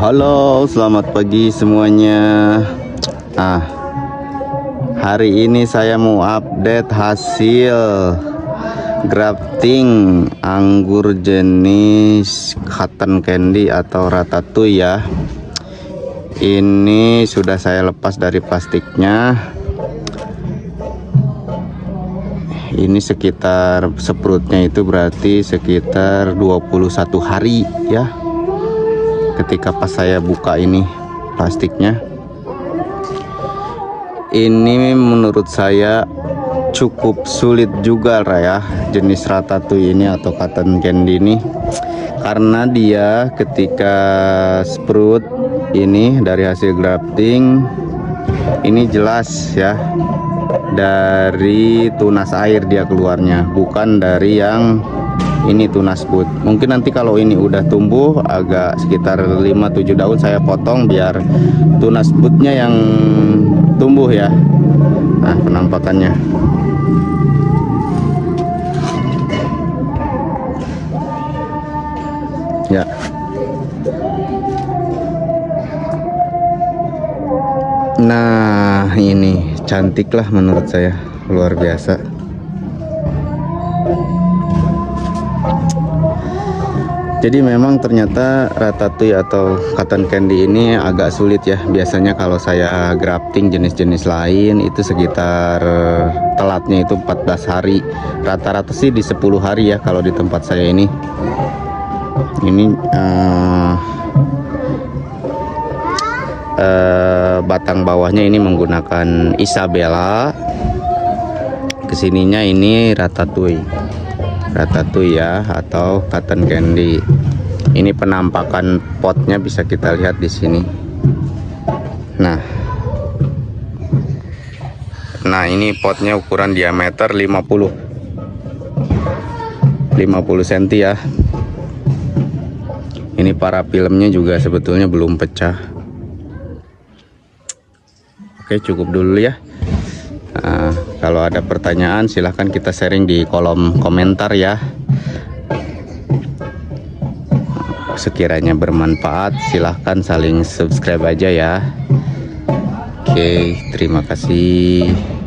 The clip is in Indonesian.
Halo, selamat pagi semuanya. Ah, hari ini saya mau update hasil grafting anggur jenis cotton candy atau ratatouille ya. Ini sudah saya lepas dari plastiknya. Ini sekitar seprutnya itu berarti sekitar 21 hari ya ketika pas saya buka ini plastiknya. Ini menurut saya cukup sulit juga ya jenis ratatouille ini atau cotton candy ini. Karena dia ketika sprut ini dari hasil grafting ini jelas ya dari tunas air dia keluarnya bukan dari yang ini tunas bud mungkin nanti kalau ini udah tumbuh agak sekitar 5-7 daun saya potong biar tunas budnya yang tumbuh ya. Nah penampakannya. Ya. Nah ini cantik lah menurut saya. Luar biasa Jadi memang ternyata ratatouille atau cotton candy ini agak sulit ya. Biasanya kalau saya grafting jenis-jenis lain itu sekitar telatnya itu 14 hari. Rata-rata sih di 10 hari ya kalau di tempat saya ini. Ini uh, uh, batang bawahnya ini menggunakan Isabella. Ke sininya ini ratatouille ratatouille ya atau cotton candy. Ini penampakan potnya bisa kita lihat di sini. Nah. Nah ini potnya ukuran diameter 50 50 cm ya. Ini para filmnya juga sebetulnya belum pecah. Oke cukup dulu ya Nah, kalau ada pertanyaan silahkan kita sharing di kolom komentar ya. Sekiranya bermanfaat silahkan saling subscribe aja ya. Oke, terima kasih.